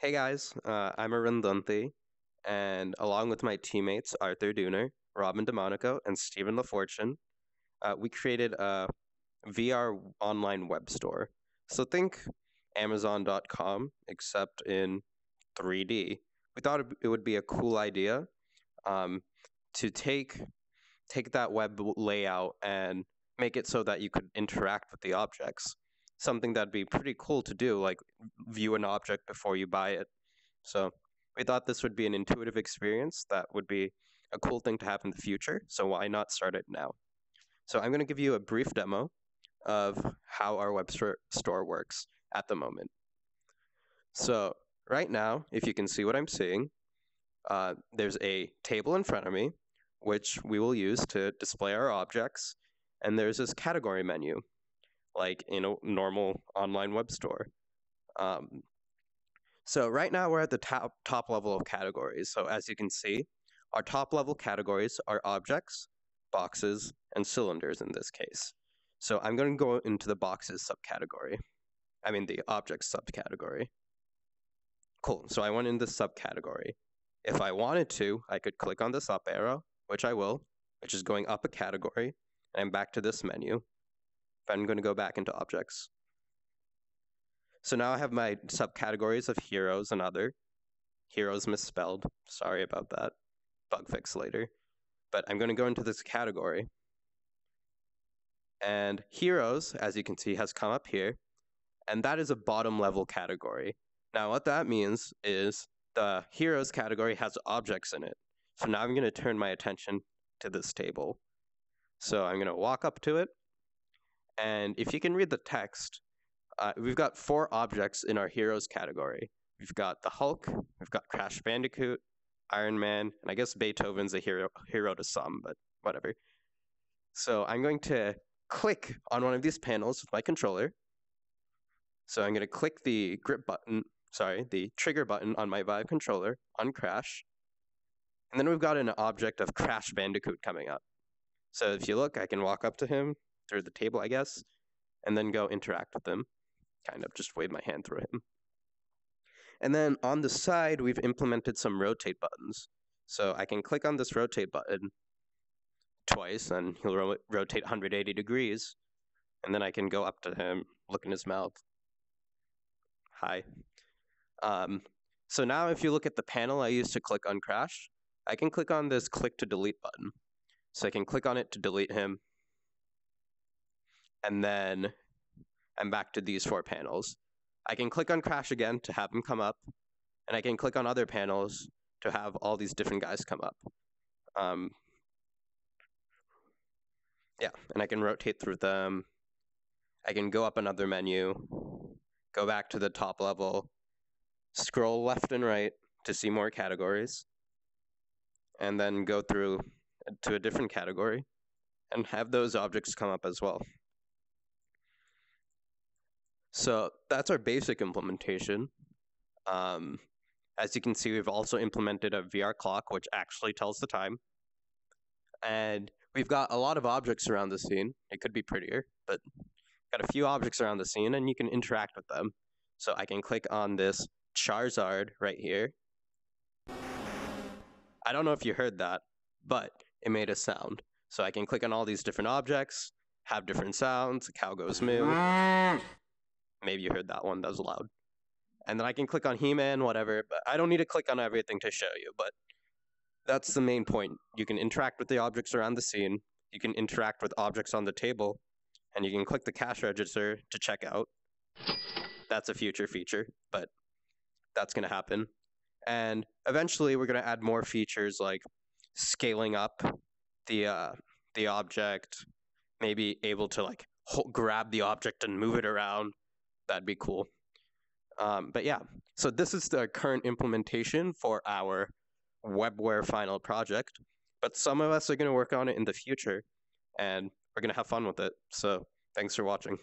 Hey guys, uh, I'm Arun Donti, and along with my teammates Arthur Dooner, Robyn Domanico, and Stephen LaFortune, uh, we created a VR online web store. So think Amazon.com, except in 3D. We thought it would be a cool idea um, to take take that web layout and make it so that you could interact with the objects. Something that'd be pretty cool to do, like view an object before you buy it. So we thought this would be an intuitive experience that would be a cool thing to have in the future. So why not start it now? So I'm going to give you a brief demo of how our web store works at the moment. So right now, if you can see what I'm seeing, uh, there's a table in front of me, which we will use to display our objects. And there's this category menu, like in a normal online web store. Um, so right now we're at the top, top level of categories. So as you can see, our top level categories are objects, boxes, and cylinders in this case. So I'm going to go into the boxes subcategory. I mean the objects subcategory. Cool, so I went in the subcategory. If I wanted to, I could click on this up arrow, which I will, which is going up a category, and I'm back to this menu. I'm going to go back into objects. So now I have my subcategories of heroes and other. Heroes misspelled. Sorry about that. Bug fix later. But I'm going to go into this category. And heroes, as you can see, has come up here. And that is a bottom level category. Now, what that means is the heroes category has objects in it. So now I'm going to turn my attention to this table. So I'm going to walk up to it. And if you can read the text, uh, we've got four objects in our heroes category. We've got the Hulk, we've got Crash Bandicoot, Iron Man, and I guess Beethoven's a hero hero to some, but whatever. So I'm going to click on one of these panels with my controller. So I'm going to click the grip button, sorry, the trigger button on my Vive controller on Crash. And then we've got an object of Crash Bandicoot coming up. So if you look, I can walk up to him through the table, I guess, and then go interact with him kind of just wave my hand through him. And then on the side, we've implemented some rotate buttons. So I can click on this rotate button twice, and he'll ro rotate 180 degrees. And then I can go up to him, look in his mouth. Hi. Um, so now if you look at the panel I used to click on Crash, I can click on this click to delete button. So I can click on it to delete him. And then I'm back to these four panels. I can click on Crash again to have him come up, and I can click on other panels to have all these different guys come up. Um, yeah, and I can rotate through them. I can go up another menu, go back to the top level, scroll left and right to see more categories, and then go through to a different category and have those objects come up as well. So that's our basic implementation. Um, as you can see, we've also implemented a VR clock, which actually tells the time. And we've got a lot of objects around the scene. It could be prettier, but got a few objects around the scene and you can interact with them. So I can click on this Charizard right here. I don't know if you heard that, but it made a sound. So I can click on all these different objects, have different sounds, cow goes moo. Maybe you heard that one. That was loud. And then I can click on He-Man, whatever. But I don't need to click on everything to show you. But that's the main point. You can interact with the objects around the scene. You can interact with objects on the table. And you can click the cash register to check out. That's a future feature, but that's going to happen. And eventually, we're going to add more features like scaling up the uh, the object, maybe able to like grab the object and move it around that'd be cool. Um, but yeah, so this is the current implementation for our WebWare final project. But some of us are going to work on it in the future, and we're going to have fun with it. So thanks for watching.